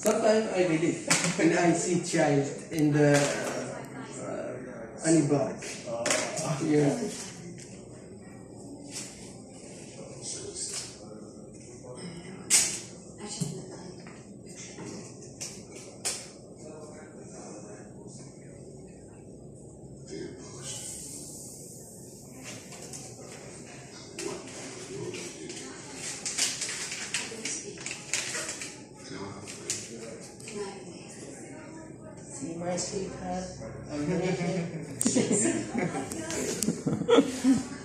Sometimes I believe when I see child in the uh, animal. Yeah. See my sweetheart. I'm